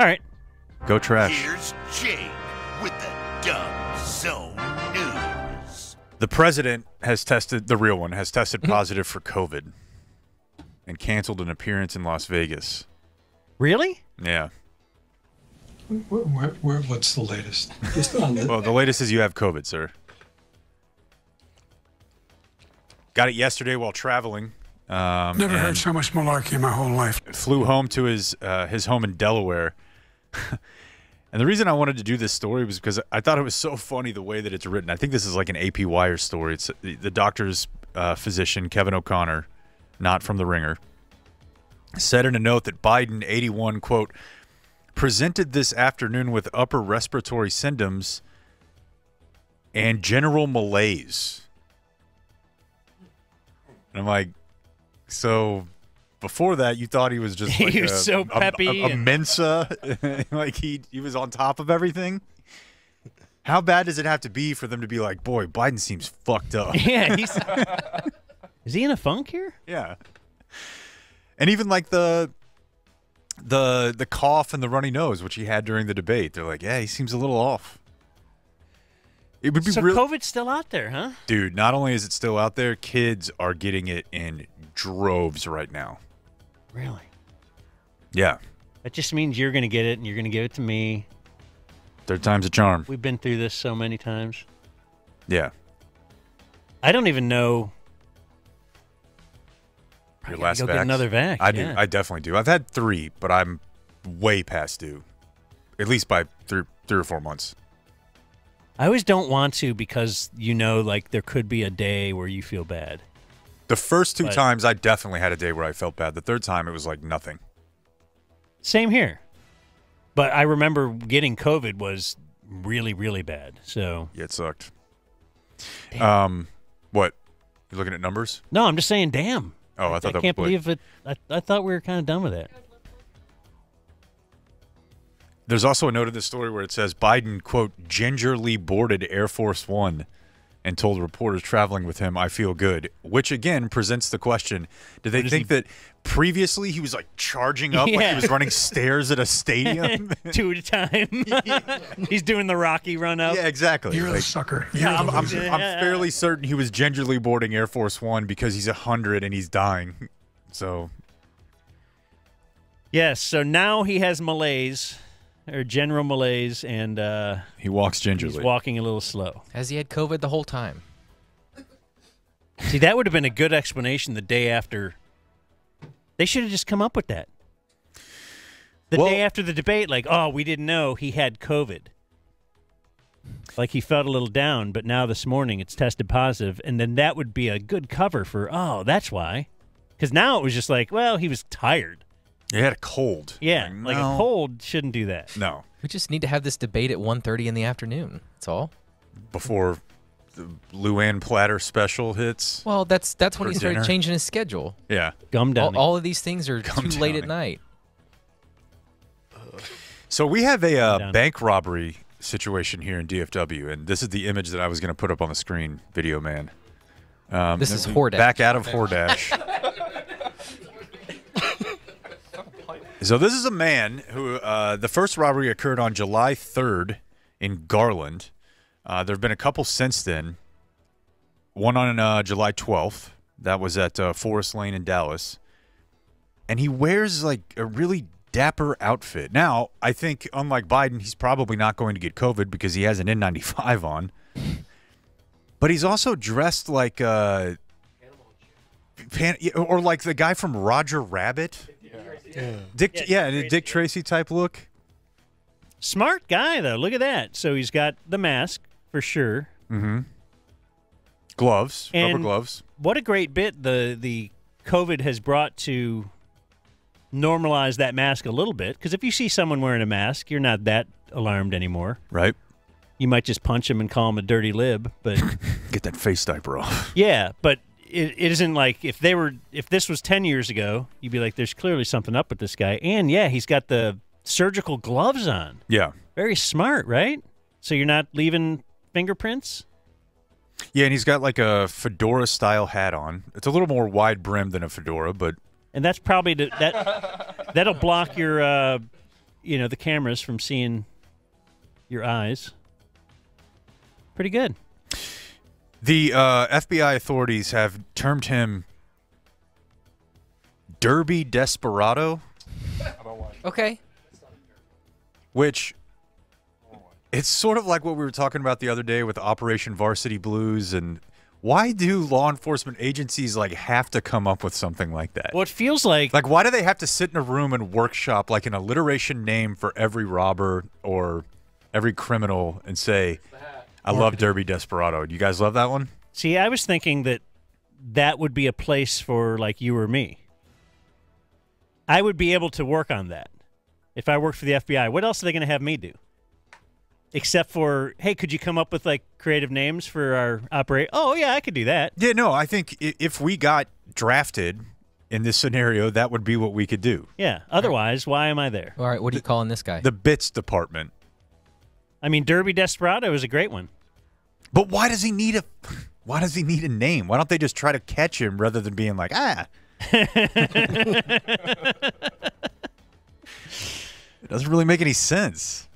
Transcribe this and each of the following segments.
All right. Go trash. Here's Jake with the Dumb Zone News. The president has tested, the real one, has tested positive for COVID and canceled an appearance in Las Vegas. Really? Yeah. Where, where, where, what's the latest? Just on the, Well, the latest is you have COVID, sir. Got it yesterday while traveling. Um, Never heard so much malarkey in my whole life. Flew home to his uh, his home in Delaware. And the reason I wanted to do this story was because I thought it was so funny the way that it's written. I think this is like an AP Wire story. It's the, the doctor's uh, physician, Kevin O'Connor, not from The Ringer, said in a note that Biden, 81, quote, presented this afternoon with upper respiratory symptoms and general malaise. And I'm like, so before that, you thought he was just He was a, so a- peppy a, a and- Mensa, like he he was on top of everything. How bad does it have to be for them to be like, boy, Biden seems fucked up? Yeah. He's. is he in a funk here? Yeah. And even like the the the cough and the runny nose, which he had during the debate, they're like, yeah, he seems a little off. It would be So COVID's still out there, huh? dude. Not only is it still out there, kids are getting it in droves right now. Really? Yeah, That just means you're going to get it and you're going to give it to me. third time's a charm. We've been through this so many times. Yeah, I don't even know. your last go get another vax, I do. I definitely do. I've had three, but I'm way past due, at least by three three or four months. I always don't want to because you know, like there could be a day where you feel bad. The first two But- times, I definitely had a day where I felt bad. The third time, it was like nothing. Same here. But I remember getting COVID was really, really bad. So Yeah, it sucked. Um, what? You looking at numbers? no, I'm just saying, damn. Oh, I thought that can't believe it. I, I thought we were kind of done with that. There's also a note in this story where it says Biden quote gingerly boarded Air Force One and told reporters traveling with him, "I feel good," which again presents the question: do they What is think that previously he was like charging up like he was running stairs at a stadium? Two at a time. He's doing the Rocky run up. yeah, exactly. You're the Like, sucker. You're yeah, I'm, the I'm, loser. I'm fairly certain he was gingerly boarding Air Force One because he's a hundred and he's dying. So Yes. So now he has malaise or general malaise, and uh, he walks gingerly. he's gingerly. walking a little slow. Has he had COVID the whole time? See, that would have been a good explanation the day after. They should have just come up with that. The Well- day after the debate, like, oh, we didn't know he had COVID. Like he felt a little down, but now this morning it's tested positive, and then that would be a good cover for, oh, that's why. Because now it was just like, well, he was tired. He had a cold. Yeah, like no. a cold shouldn't do that. No, We just need to have this debate at 1.30 in the afternoon. That's all. before the Luann Platter special hits. Well, that's that's when For he started dinner? changing his schedule. Yeah. Gum All, down. all of these things are Come too late at night. So we have a uh, bank robbery situation here in DFW, and this is the image that I was going to put up on the screen, video man. Um, This is Hordash. Back out of Hordash. so this is a man who uh, the first robbery occurred on July 3rd in Garland. Uh, there have been a couple since then. One on uh, July 12th. That was at uh, Forest Lane in Dallas. And he wears like a really dapper outfit. Now, I think unlike Biden, he's probably not going to get COVID because he has an N95 on. But he's also dressed like uh Pan- or like the guy from Roger Rabbit. Dick yeah, the Dick Tracy type look. Smart guy, though. Look at that. So he's got the mask for sure. Mm-hmm. Gloves, rubber gloves. what a great bit the the COVID has brought to normalize that mask a little bit. Because if you see someone wearing a mask, you're not that alarmed anymore. Right? You might just punch him and call him a dirty lib, but Get that face diaper off. yeah, but it, it isn't like if they were if this was ten years ago, you'd be like, "There's clearly something up with this guy." And yeah, he's got the surgical gloves on. Yeah. Very smart, right? So you're not leaving fingerprints. Yeah, and he's got like a fedora style hat on. It's a little more wide brimmed than a fedora, but and that's probably the, that that'll block your uh, you know the cameras from seeing your eyes. Pretty good. The uh, FBI authorities have termed him Derby Desperado, Okay. which it's sort of like what we were talking about the other day with Operation Varsity Blues. And why do law enforcement agencies like have to come up with something like that? Well, it feels like Like, why do they have to sit in a room and workshop like an alliteration name for every robber or every criminal and say, I love Derby Desperado? Do you guys love that one? See, I was thinking that that would be a place for like you or me. I would be able to work on that if I worked for the FBI. What else are they going to have me do? Except for, hey, could you come up with like creative names for our operate? Oh yeah, I could do that. Yeah, no, I think if we got drafted in this scenario, that would be what we could do. Yeah. Otherwise, why am I there? All right. What are you calling this guy? The bits department. I mean, Derby Desperado is a great one. But why does he need a why does he need a name? Why don't they just try to catch him rather than being like, ah? it doesn't really make any sense.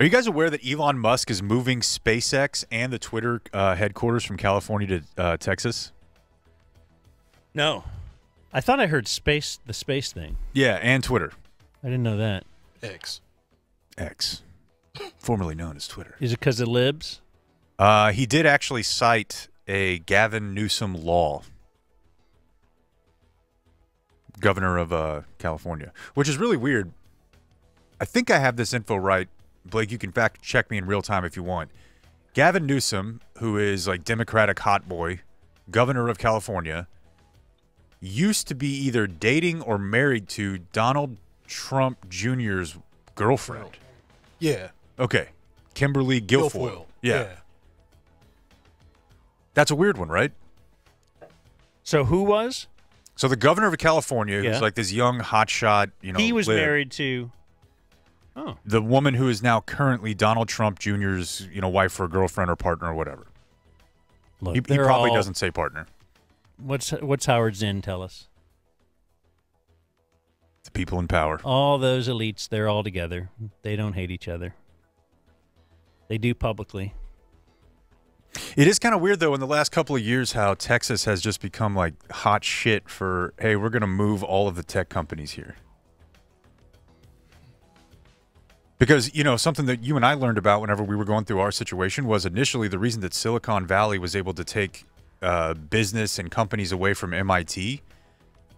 Are you guys aware that Elon Musk is moving SpaceX and the Twitter uh, headquarters from California to uh, Texas? No. I thought I heard space, the space thing. Yeah, and Twitter. I didn't know that. X. X, formerly known as Twitter. Is it because of libs? Uh, he did actually cite a Gavin Newsom law, governor of uh, California, which is really weird. I think I have this info right. Blake, you can fact check me in real time if you want. Gavin Newsom, who is like Democratic hot boy, governor of California, used to be either dating or married to Donald Trump Jr.'s girlfriend. Yeah. Okay. Kimberly Guilfoyle. Guilfoyle. Yeah. That's a weird one, right? So who was? So the governor of California, Yeah. who's like this young hotshot, you know, he was lib, married to. Oh, the woman who is now currently Donald Trump Jr.'s, you know, wife or girlfriend or partner or whatever. look, He, he probably all- doesn't say partner. What's what's Howard Zinn tell us? People in power. All those elites, they're all together. They don't hate each other. They do publicly. It is kind of weird though in the last couple of years how Texas has just become like hot shit for hey, we're going to move all of the tech companies here. Because, you know, something that you and I learned about whenever we were going through our situation was initially the reason that Silicon Valley was able to take uh, business and companies away from MIT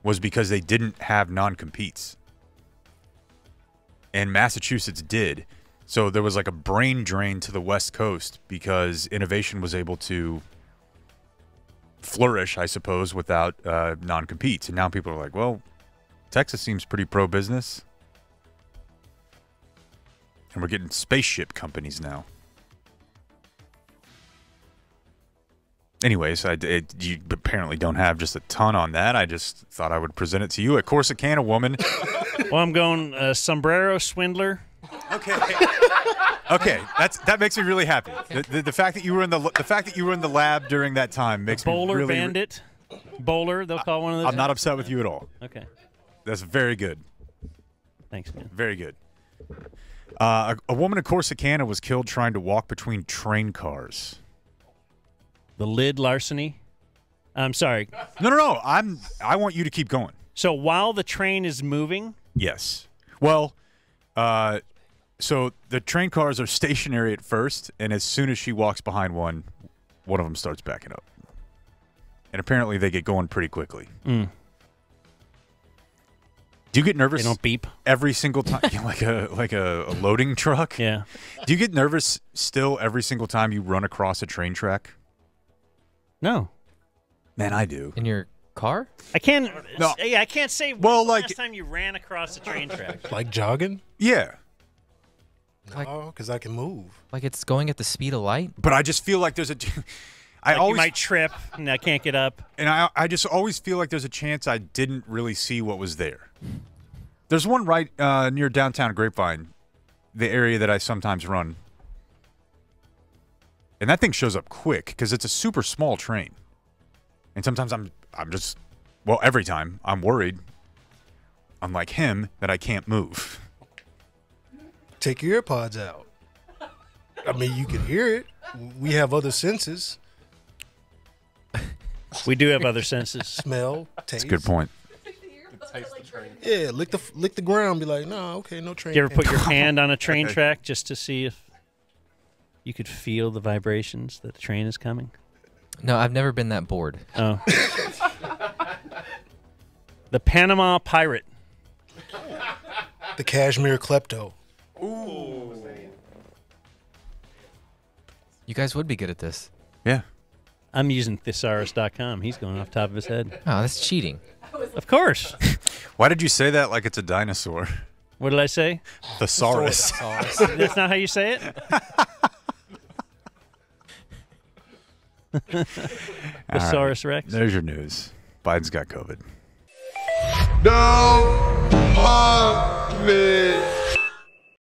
was because they didn't have non-competes. And Massachusetts did. So there was like a brain drain to the West Coast because innovation was able to flourish, I suppose, without uh, non competes. And now people are like, well, Texas seems pretty pro business. And we're getting spaceship companies now. Anyways, I, it, you apparently don't have just a ton on that. I just thought I would present it to you. A Corsicana woman. Well, I'm going uh, sombrero swindler. Okay. Okay, that's that makes me really happy. The, the, the fact that you were in the the fact that you were in the lab during that time makes Bowler me really. bandit. Bowler, they'll call one of those. I'm not upset with you at all. Okay. That's very good. Thanks, man. Very good. Uh, a, a woman in Corsicana was killed trying to walk between train cars. The lid larceny. I'm sorry. No, no, no. I'm. I want you to keep going. So while the train is moving, Yes. Well, uh, so the train cars are stationary at first, and as soon as she walks behind one, one of them starts backing up. And apparently, they get going pretty quickly. Mm. Do you get nervous they don't beep. every single time, like a like a, a loading truck? Yeah. Do you get nervous still every single time you run across a train track? No. Man, I do. In your car? I can't. No. Yeah, I can't say. Well, was like- last time you ran across a train track. Like jogging? Yeah, Like- No, because I can move. Like it's going at the speed of light? but I just feel like there's a. I Like, you always might trip and I can't get up. and I I just always feel like there's a chance I didn't really see what was there. There's one right uh, near downtown Grapevine, the area that I sometimes run, and that thing shows up quick because it's a super small train, and sometimes I'm I'm just well every time I'm worried unlike him, that I can't move. Take your earpods out. I mean, you can hear it. We have other senses: We do have other senses. smell, taste. That's a good point. Yeah, lick the lick the ground. Be like, no, okay, no train. You ever put your hand on a train track just to see if you could feel the vibrations that the train is coming? No, I've never been that bored. Oh. the Panama Pirate. the cashmere klepto? Ooh. You guys would be good at this. Yeah. I'm using thesaurus.com. He's going off the top of his head. Oh, that's cheating. Of course. Why did you say that like it's a dinosaur? What did I say? Thesaurus. That's not how you say it? Thesaurus Rex. There's your news. Biden's got COVID. Don't hug me.